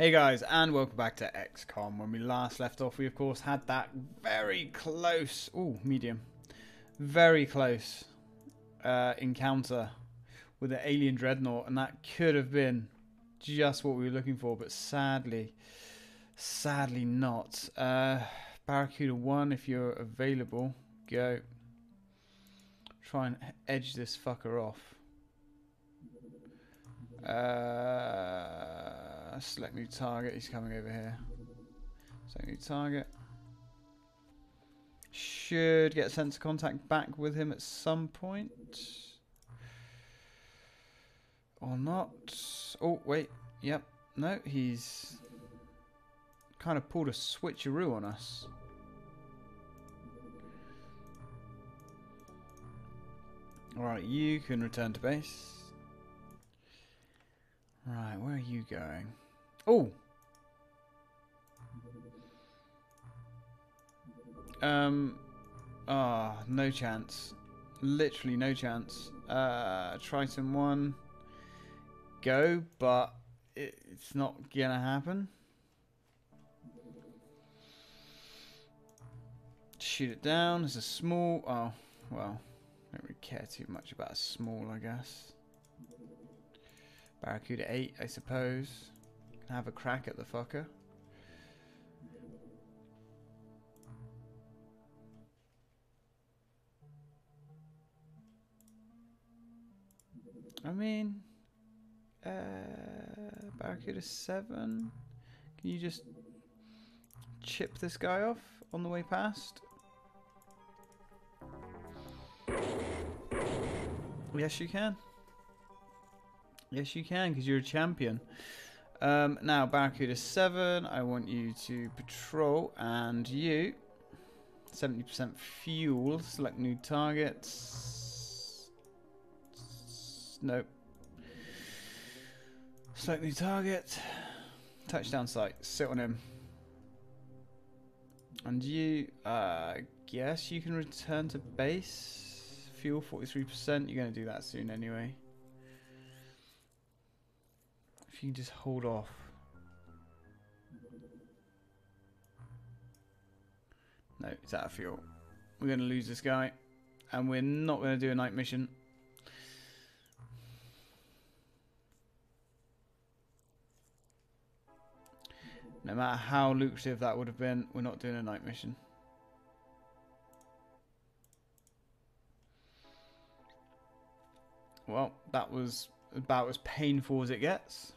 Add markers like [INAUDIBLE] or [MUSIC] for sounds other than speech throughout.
Hey guys, and welcome back to XCOM. When we last left off, we of course had that very close, oh, medium, very close uh, encounter with the alien dreadnought, and that could have been just what we were looking for, but sadly, sadly not. Uh, Barracuda 1, if you're available, go. Try and edge this fucker off. Uh, select new target. He's coming over here. Select new target. Should get sensor contact back with him at some point. Or not. Oh, wait. Yep. No, he's kind of pulled a switcheroo on us. Alright, you can return to base. Right, where are you going? Oh! Um, ah, oh, no chance. Literally no chance. Uh, Triton 1, go, but it's not gonna happen. Shoot it down. It's a small, oh, well, don't really care too much about a small, I guess. Barracuda 8, I suppose. Have a crack at the fucker. I mean, uh, Barracuda 7. Can you just chip this guy off on the way past? Yes, you can. Yes, you can, because you're a champion. Um, now, Barracuda 7, I want you to patrol, and you, 70% fuel, select new targets. Nope. Select new target. Touchdown site, sit on him. And you, uh, guess you can return to base. Fuel 43%, you're going to do that soon anyway. If you can just hold off. No, it's out of fuel. We're going to lose this guy. And we're not going to do a night mission. No matter how lucrative that would have been, we're not doing a night mission. Well, that was about as painful as it gets.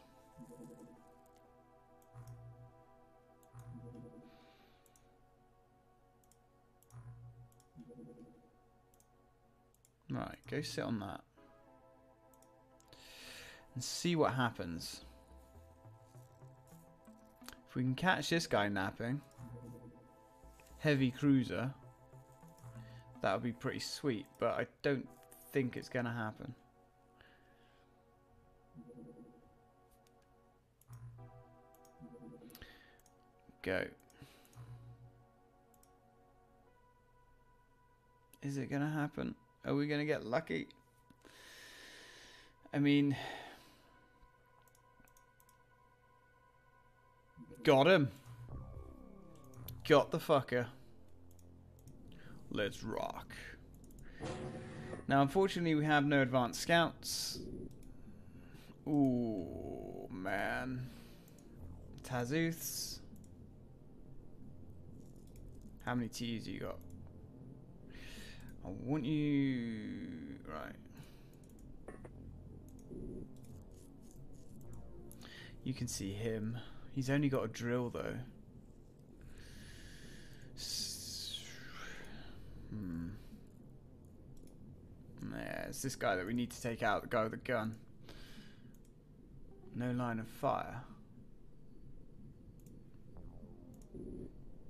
Right, go sit on that. And see what happens. If we can catch this guy napping, heavy cruiser, that would be pretty sweet, but I don't think it's going to happen. Go. Is it going to happen? Are we going to get lucky? I mean... Got him. Got the fucker. Let's rock. Now, unfortunately, we have no advanced scouts. Ooh, man. Tasoths. How many T's you got? I want you... Right. You can see him. He's only got a drill though. Hmm. Yeah, it's this guy that we need to take out, the guy with the gun. No line of fire.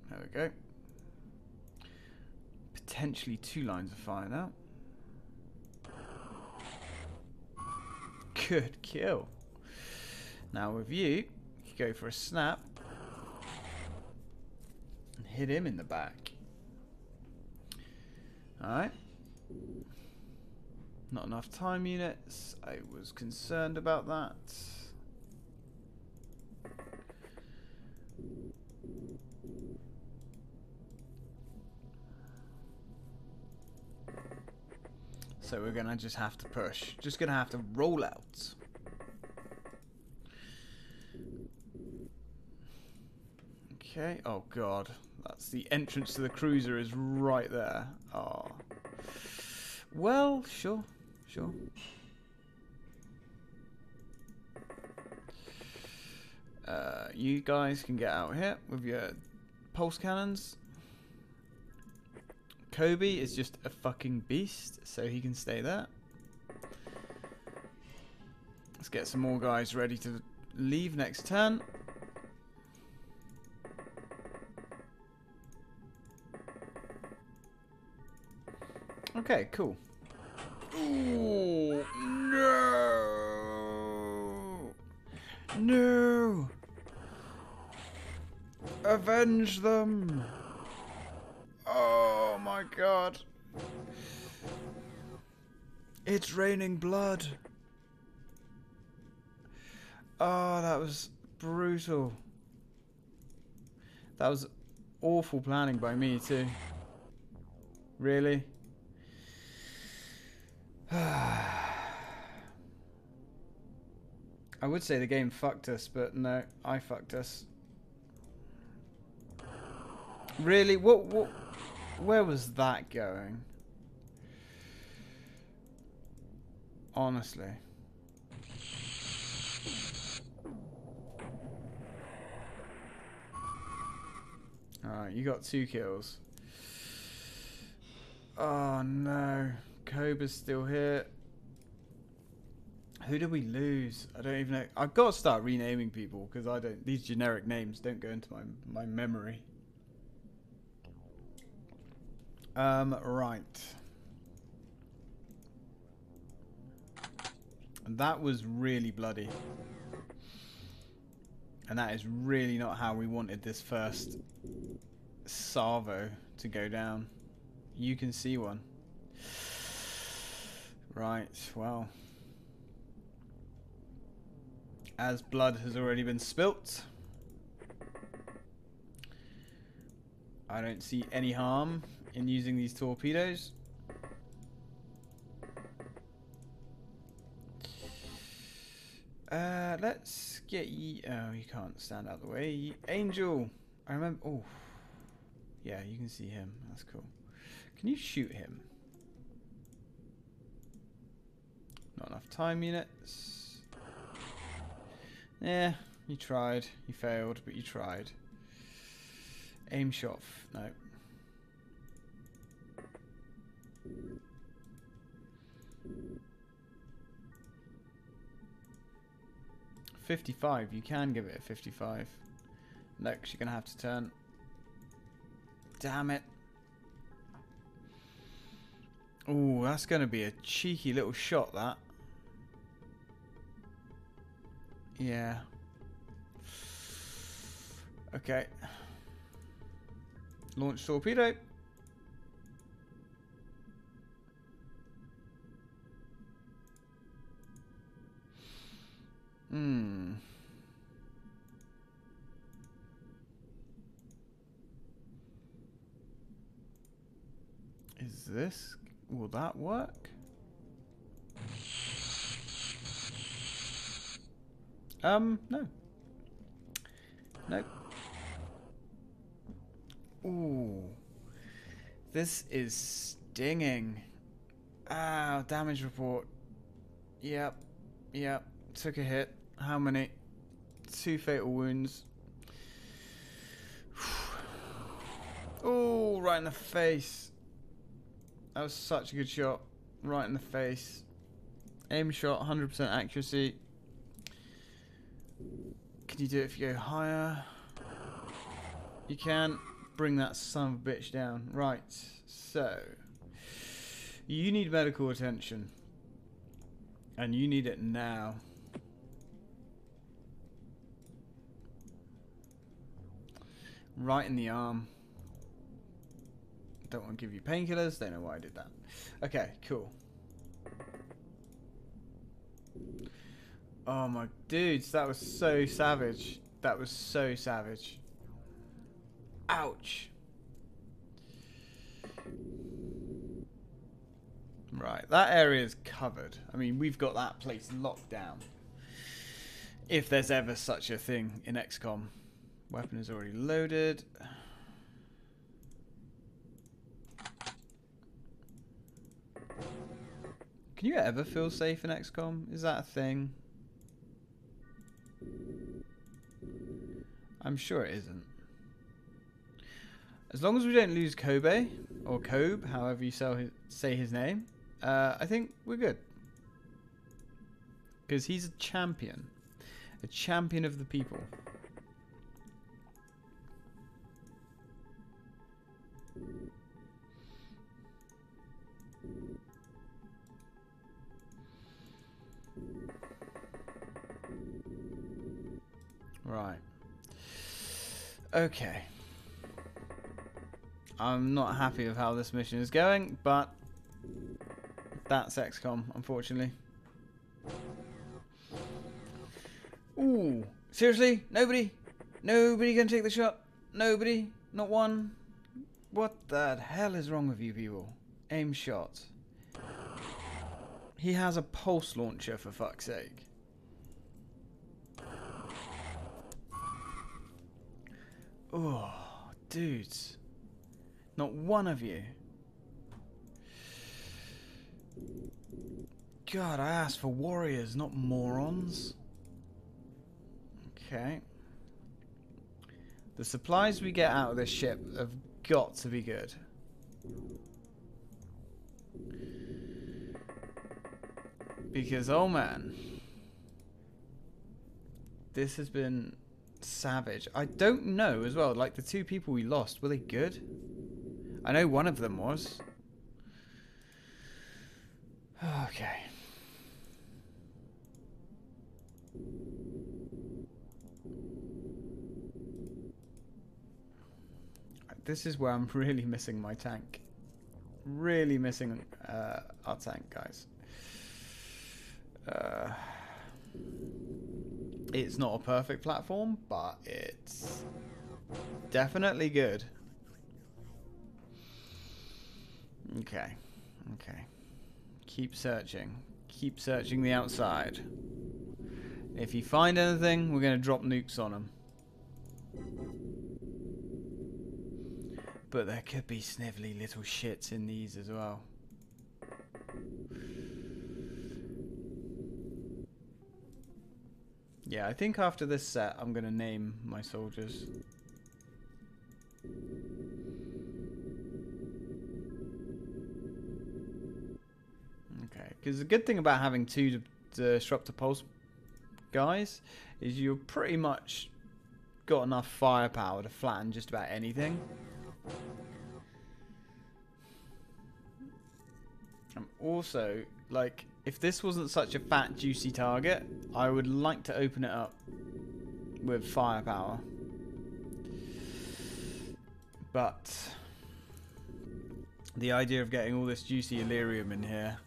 There we go potentially two lines of fire now. Good kill. Now with you, you go for a snap and hit him in the back. Alright. Not enough time units. I was concerned about that. So we're to just have to push. Just to have to roll out. Okay. Oh, God. That's the entrance to the cruiser is right there. Oh. Well, sure. Sure. Uh, you guys can get out here with your pulse cannons. Kobe is just a fucking beast, so he can stay there. Let's get some more guys ready to leave next turn. Okay, cool. Ooh, no! No! Avenge them! My god. It's raining blood. Oh, that was brutal. That was awful planning by me too. Really? [SIGHS] I would say the game fucked us, but no, I fucked us. Really? What? What? Where was that going? Honestly. Alright, you got two kills. Oh no. Cobra's still here. Who did we lose? I don't even know. I've got to start renaming people because I don't. These generic names don't go into my my memory. Um, right. And that was really bloody. And that is really not how we wanted this first Salvo to go down. You can see one. Right, well. As blood has already been spilt, I don't see any harm in using these torpedoes. Uh, let's get ye. Oh, you can't stand out the way. Angel. I remember. Oh, yeah, you can see him. That's cool. Can you shoot him? Not enough time units. Yeah, you tried. You failed, but you tried. Aim shot. No. 55. You can give it a 55. Next, you're going to have to turn. Damn it. Oh, that's going to be a cheeky little shot, that. Yeah. Okay. Launch torpedo. Hmm. Is this... Will that work? Um, no. Nope. Ooh. This is stinging. Ah, damage report. Yep. Yep. Took a hit. How many? Two fatal wounds. [SIGHS] oh, right in the face. That was such a good shot. Right in the face. Aim shot, 100% accuracy. Can you do it if you go higher? You can. Bring that son of a bitch down. Right, so. You need medical attention. And you need it now. Right in the arm. Don't want to give you painkillers. Don't know why I did that. Okay, cool. Oh my dudes, that was so savage. That was so savage. Ouch. Right, that area is covered. I mean, we've got that place locked down. If there's ever such a thing in XCOM. Weapon is already loaded. Can you ever feel safe in XCOM? Is that a thing? I'm sure it isn't. As long as we don't lose Kobe, or Kobe, however you say his name, uh, I think we're good. Because he's a champion. A champion of the people. Right. Okay. I'm not happy with how this mission is going, but that's XCOM, unfortunately. Ooh. Seriously? Nobody? Nobody gonna take the shot? Nobody? Not one? What the hell is wrong with you people? Aim shot. He has a pulse launcher, for fuck's sake. Oh, dudes. Not one of you. God, I asked for warriors, not morons. Okay. The supplies we get out of this ship have got to be good. Because, oh man. This has been savage. I don't know as well, like the two people we lost, were they good? I know one of them was. [SIGHS] Okay. This is where I'm [LAUGHS] really missing my tank. Really missing uh, our tank, guys. Uh, it's not a perfect platform, but it's definitely good. Okay. Okay. Keep searching. Keep searching the outside. If you find anything, we're going to drop nukes on them. But there could be snivelly little shits in these as well. Yeah, I think after this set, I'm going to name my soldiers. Okay, because the good thing about having two disruptor pulse guys is you've pretty much got enough firepower to flatten just about anything. I'm also, like, if this wasn't such a fat, juicy target, I would like to open it up with firepower. But the idea of getting all this juicy Elerium in here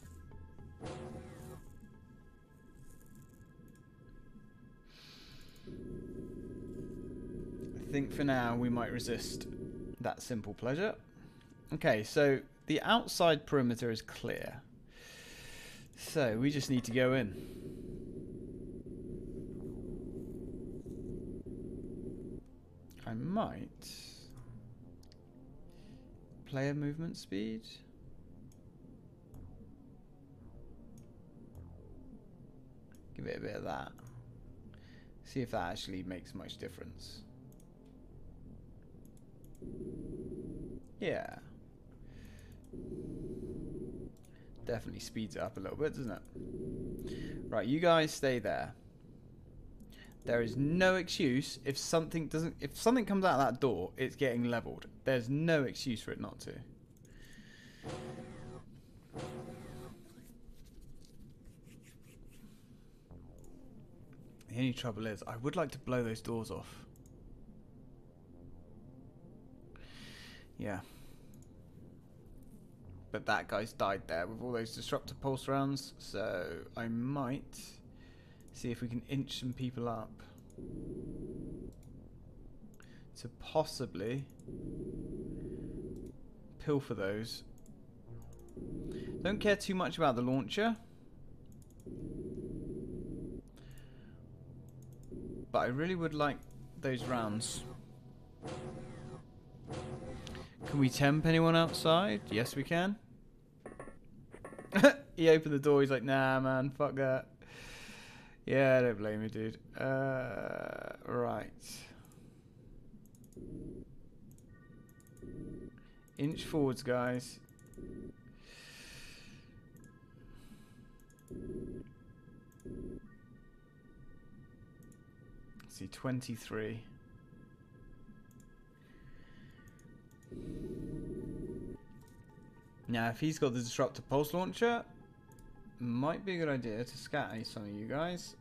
I think for now we might resist that simple pleasure. Okay, so the outside perimeter is clear. So we just need to go in. I might player movement speed. Give it a bit of that. See if that actually makes much difference. Yeah definitely speeds it up a little bit, doesn't it? Right, you guys stay there. There is no excuse if something doesn't if something comes out of that door, it's getting leveled. There's no excuse for it not to. The only trouble is I would like to blow those doors off. Yeah. But that guy's died there with all those disruptor pulse rounds, so I might see if we can inch some people up to possibly pilfer those. Don't care too much about the launcher. But I really would like those rounds. Can we temp anyone outside? Yes, we can. He opened the door. He's like, nah, man, fuck that. Yeah, don't blame you, dude. Uh, right. Inch forwards, guys. Let's see, 23. Now, if he's got the disruptor pulse launcher, might be a good idea to scatter some of you guys.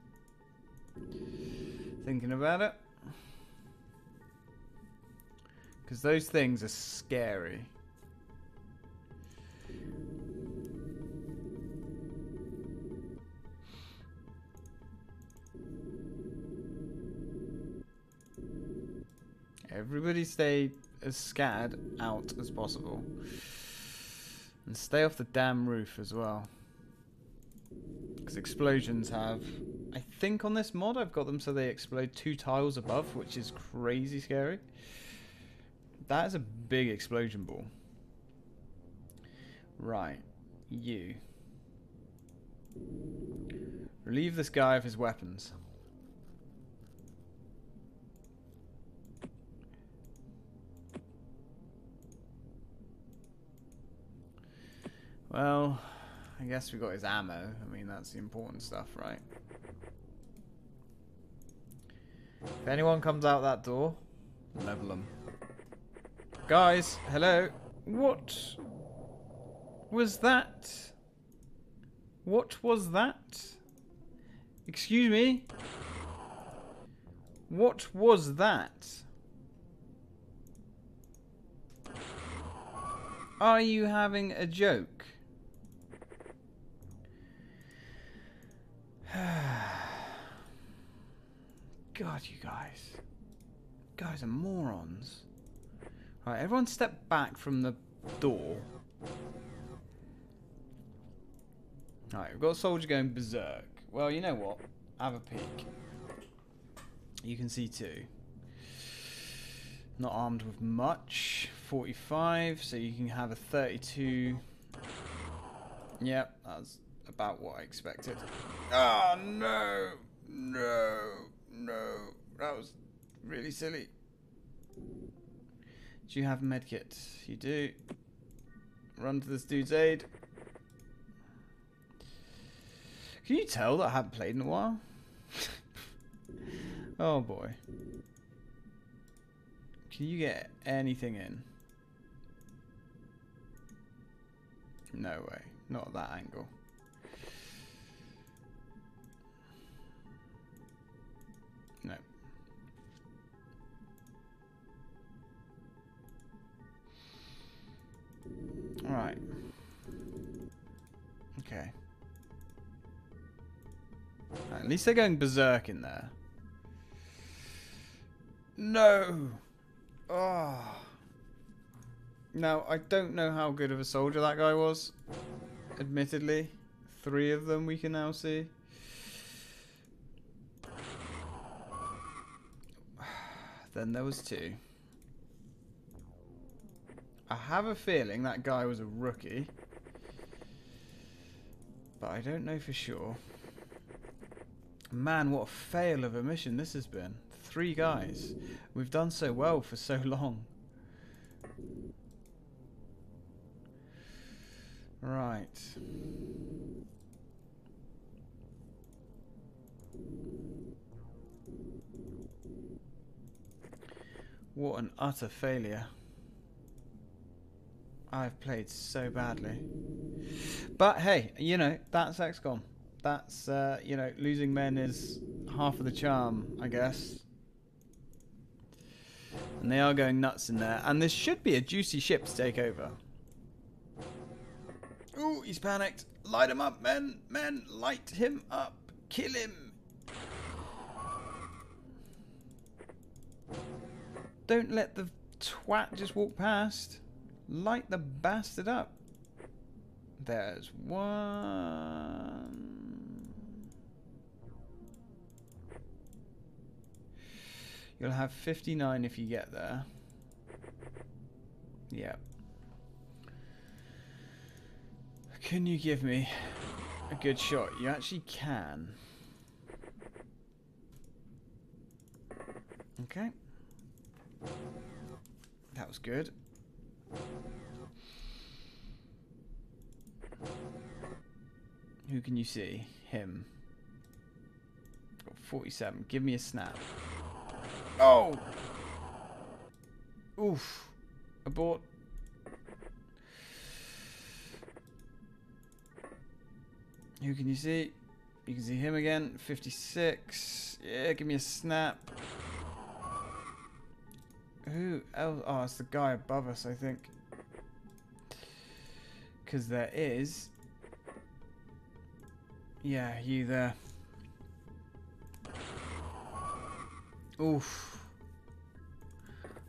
Thinking about it. Because those things are scary. Everybody stay as scattered out as possible. And stay off the damn roof as well. Because explosions have... I think on this mod I've got them so they explode two tiles above, which is crazy scary. That is a big explosion ball. Right. You. Relieve this guy of his weapons. Well, I guess we got his ammo. I mean, that's the important stuff, right? If anyone comes out that door, level them. Guys, hello. What was that? What was that? Excuse me? What was that? Are you having a joke? [SIGHS] God, you guys. Guys are morons. Right, everyone step back from the door. Right, we've got a soldier going berserk. Well, you know what? Have a peek. You can see two. Not armed with much. 45, so you can have a 32. Yep, that's about what I expected. Oh, no. No. No. That was really silly. Do you have a medkit? You do. Run to this dude's aid. Can you tell that I haven't played in a while? [LAUGHS] oh boy. Can you get anything in? No way. Not at that angle. Least they're going berserk in there. No! Oh. Now, I don't know how good of a soldier that guy was. Admittedly. Three of them we can now see. [SIGHS] Then there was two. I have a feeling that guy was a rookie. But I don't know for sure. Man, what a fail of a mission this has been. Three guys. We've done so well for so long. Right. What an utter failure. I've played so badly. But hey, you know, that's XCOM. That's, uh, you know, losing men is half of the charm, I guess. And they are going nuts in there. And this should be a juicy ship to take over. Ooh, he's panicked. Light him up, men. Men, light him up. Kill him. Don't let the twat just walk past. Light the bastard up. There's one. You'll have 59 if you get there. Yeah. Can you give me a good shot? You actually can. Okay. That was good. Who can you see? Him. Got 47. Give me a snap. Oh! Oof. Abort. Who can you see? You can see him again. 56. Yeah, give me a snap. Who else? Oh, it's the guy above us, I think. Because there is... Yeah, you there. Oof.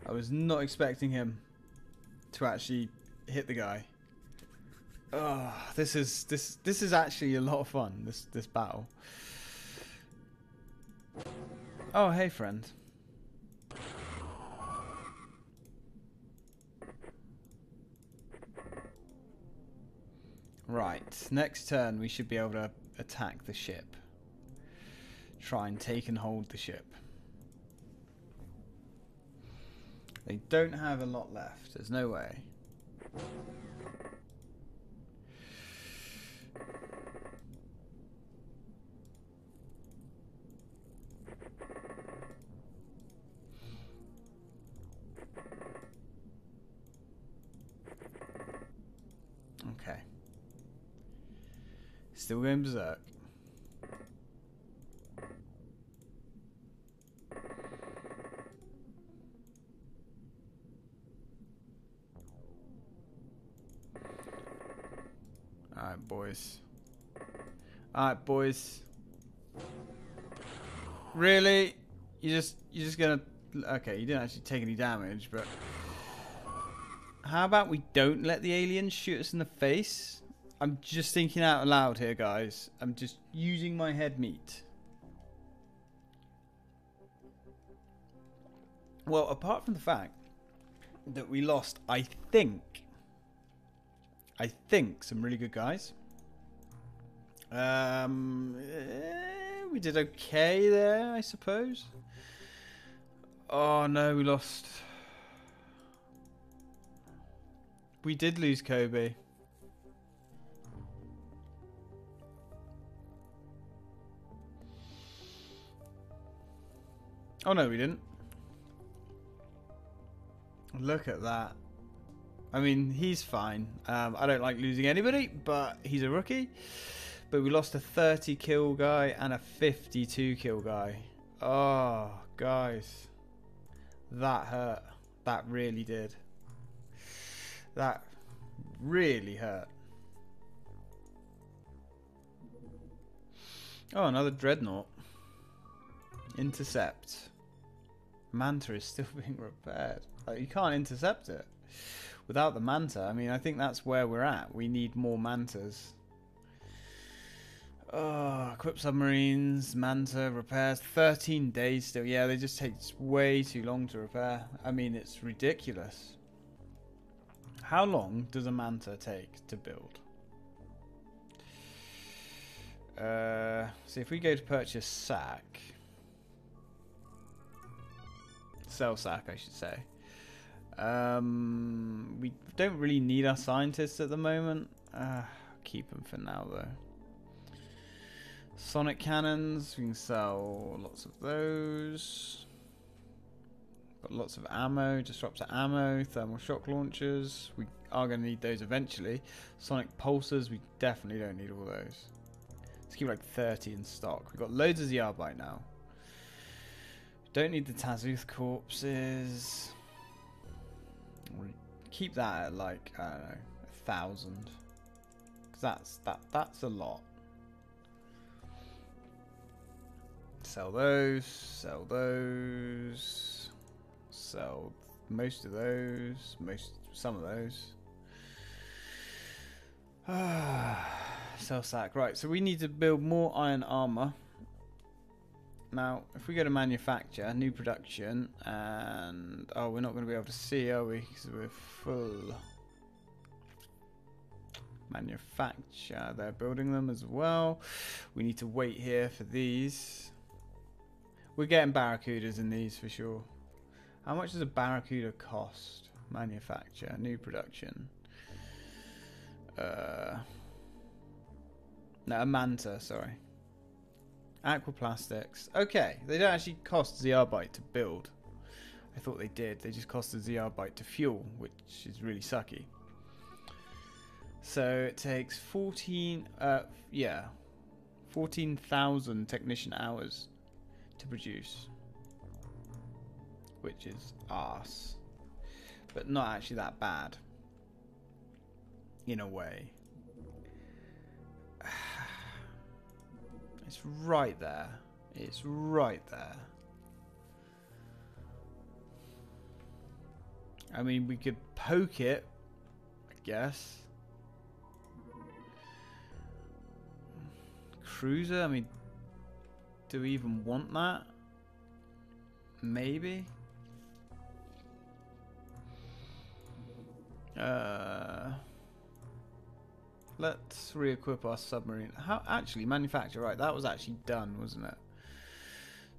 I was not expecting him to actually hit the guy. Oh, this is this this is actually a lot of fun. This this battle. Oh, hey friend. Right, next turn we should be able to attack the ship. Try and take and hold the ship. They don't have a lot left. There's no way. Okay. Still going berserk. Alright, boys. Really? You just you're just gonna okay, you didn't actually take any damage, but how about we don't let the aliens shoot us in the face? I'm just thinking out loud here, guys. I'm just using my head meat. Well, apart from the fact that we lost, I think, I think, some really good guys. Um, eh, we did okay there, I suppose. Oh no, we lost. We did lose Kobe. Oh no, we didn't. Look at that. I mean, he's fine. Um, I don't like losing anybody, but he's a rookie. But we lost a 30 kill guy and a 52 kill guy. Oh, guys. That hurt. That really did. That really hurt. Oh, another dreadnought. Intercept. Manta is still [LAUGHS] being repaired. Like, you can't intercept it without the manta. I mean, I think that's where we're at. We need more mantas. Oh, equip submarines, manta repairs, 13 days still. Yeah, they just take way too long to repair. I mean, it's ridiculous. How long does a manta take to build? Uh, see, if we go to purchase sack, sell sack, I should say. Um, we don't really need our scientists at the moment. Uh, keep them for now, though. Sonic cannons, we can sell lots of those. Got lots of ammo, disruptor ammo, thermal shock launchers. We are going to need those eventually. Sonic pulsers, we definitely don't need all those. Let's keep like 30 in stock. We've got loads of Zrbite now. Don't need the Tasoth corpses. We'll keep that at like, I don't know, a thousand. Cause that's, that, that's a lot. Sell those, sell those, sell most of those, most, some of those. [SIGHS] sell sack. Right, so we need to build more ion armor. Now, if we go to manufacture, new production, and oh, we're not going to be able to see, are we? Because we're full. Manufacture, they're building them as well. We need to wait here for these. We're getting barracudas in these for sure. How much does a barracuda cost? Manufacture, new production. Uh, no, a manta, sorry. Aquaplastics. Okay, they don't actually cost Zrbite to build. I thought they did. They just cost the Zrbite to fuel, which is really sucky. So it takes 14, uh, yeah, 14,000 technician hours to produce. Which is arse. But not actually that bad. In a way. [SIGHS] It's right there. It's right there. I mean, we could poke it, I guess. Cruiser, I mean, do we even want that? Maybe. Uh, let's re-equip our submarine. How actually manufacture? Right, that was actually done, wasn't it?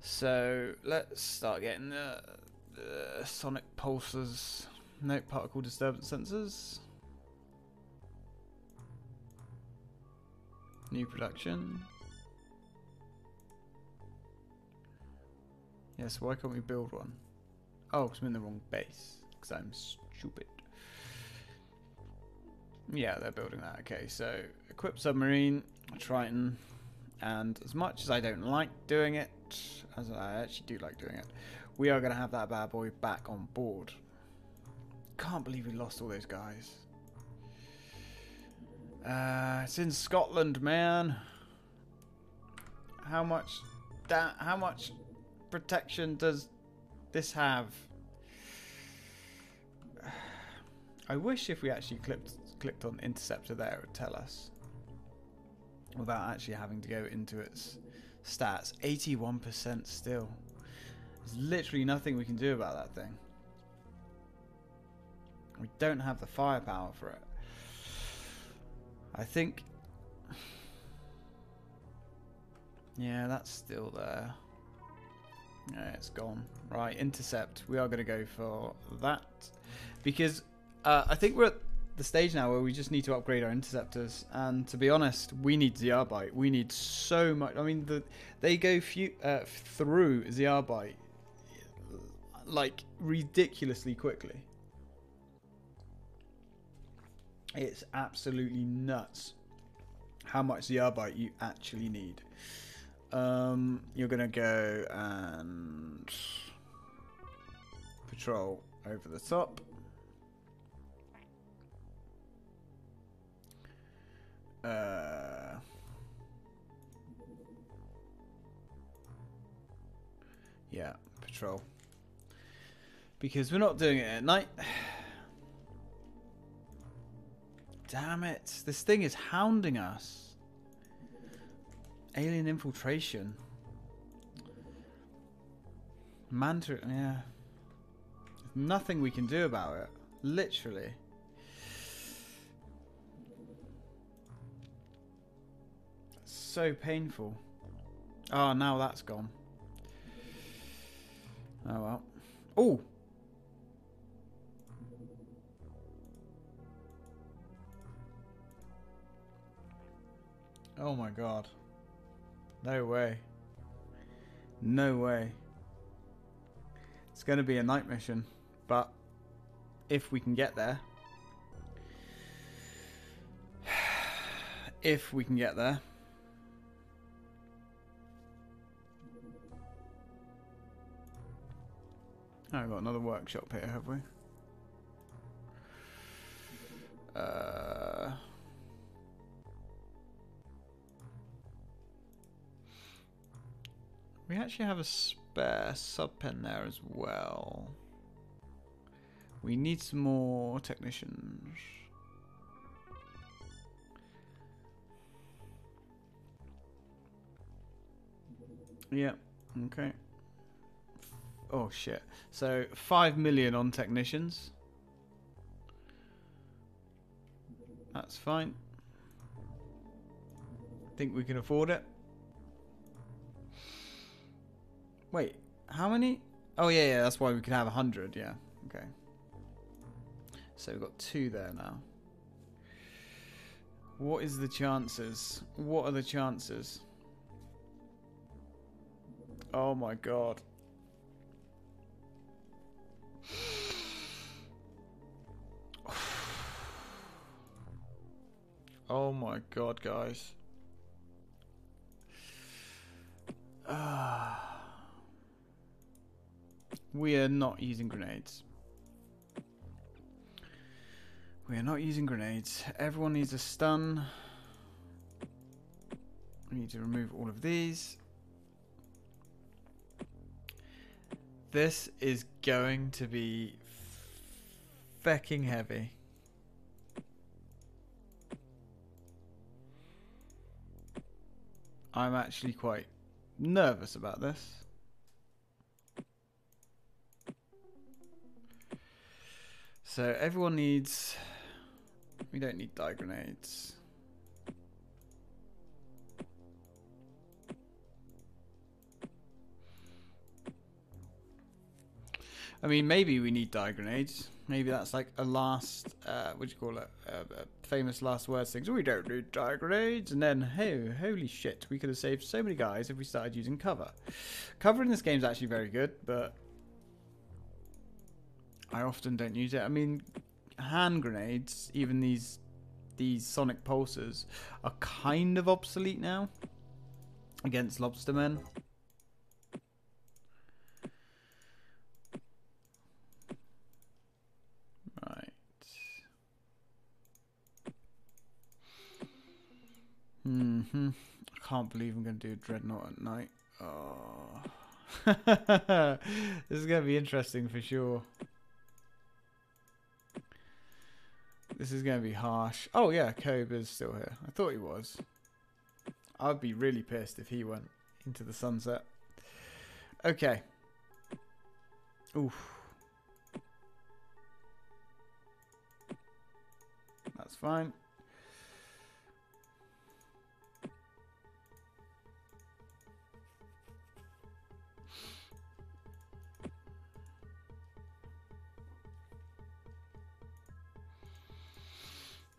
So let's start getting the, sonic pulses, note particle disturbance sensors. New production. Yes, why can't we build one? Oh, because I'm in the wrong base. Because I'm stupid. Yeah, they're building that. Okay, so equip submarine, Triton, and as much as I don't like doing it, as I actually do like doing it, we are going to have that bad boy back on board. Can't believe we lost all those guys. Uh, it's in Scotland, man. How much that? How much protection does this have? I wish if we actually clicked clicked on interceptor there, it would tell us without actually having to go into its stats. 81% still. There's literally nothing we can do about that thing. We don't have the firepower for it. I think... [SIGHS] Yeah, that's still there. Yeah, it's gone. Right, intercept. We are going to go for that. Because uh, I think we're at the stage now where we just need to upgrade our interceptors. And to be honest, we need Zrbite. We need so much. I mean, the, they go few, uh, through Zrbite like ridiculously quickly. It's absolutely nuts how much Zrbite you actually need. Um, you're going to go and patrol over the top. Uh, yeah, patrol. Because we're not doing it at night. [SIGHS] Damn it. This thing is hounding us. Alien infiltration. Manta, yeah. There's nothing we can do about it. Literally. so painful. Oh, now that's gone. Oh well. Oh! Oh my god. No way. No way. It's going to be a night mission, but if we can get there. [SIGHS] If we can get there. Oh, we've got another workshop here, have we? Uh... We actually have a spare sub pen there as well. We need some more technicians. Yeah, okay. Oh shit. So 5 million on technicians. That's fine. Think we can afford it. Wait, how many? Oh yeah, yeah. That's why we can have a hundred. Yeah. Okay. So we've got two there now. What is the chances? What are the chances? Oh my god. [SIGHS] Oh my god, guys. [SIGHS] Ah. We are not using grenades. We are not using grenades. Everyone needs a stun. We need to remove all of these. This is going to be fecking heavy. I'm actually quite nervous about this. So everyone needs... We don't need dye grenades. I mean, maybe we need dye grenades. Maybe that's like a last, uh, what do you call it? Uh, famous last words things. We don't need dye grenades. And then, hey, holy shit, we could have saved so many guys if we started using cover. Cover in this game is actually very good, but I often don't use it. I mean, hand grenades, even these these sonic pulsers, are kind of obsolete now against lobstermen. Mm-hmm. I can't believe I'm going to do a Dreadnought at night. Oh. [LAUGHS] this is going to be interesting for sure. This is going to be harsh. Oh yeah, Koba's still here. I thought he was. I'd be really pissed if he went into the sunset. Okay. Oof. That's fine.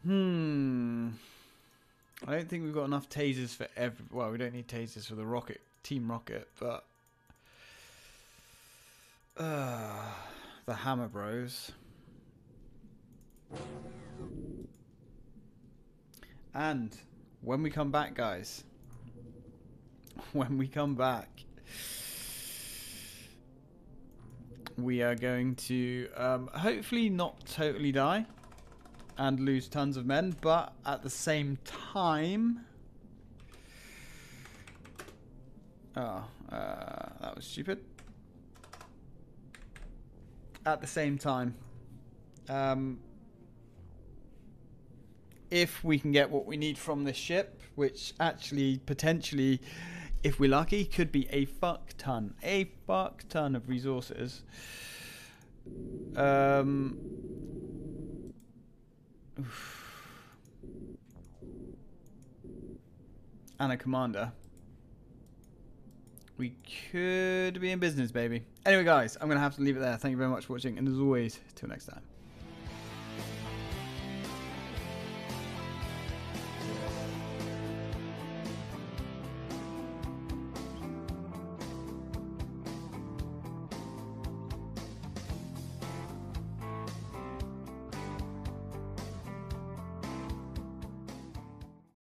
Hmm. I don't think we've got enough tasers for every. Well, we don't need tasers for the rocket team rocket, but uh, the Hammer Bros. And when we come back, guys, [LAUGHS] when we come back, we are going to um, hopefully not totally die and lose tons of men, but at the same time... Oh, uh, that was stupid. At the same time, um, if we can get what we need from this ship, which actually potentially, if we're lucky, could be a fuck ton, a fuck ton of resources. Um, and a commander. We could be in business, baby. Anyway, guys, I'm going to have to leave it there. Thank you very much for watching, and as always, till next time.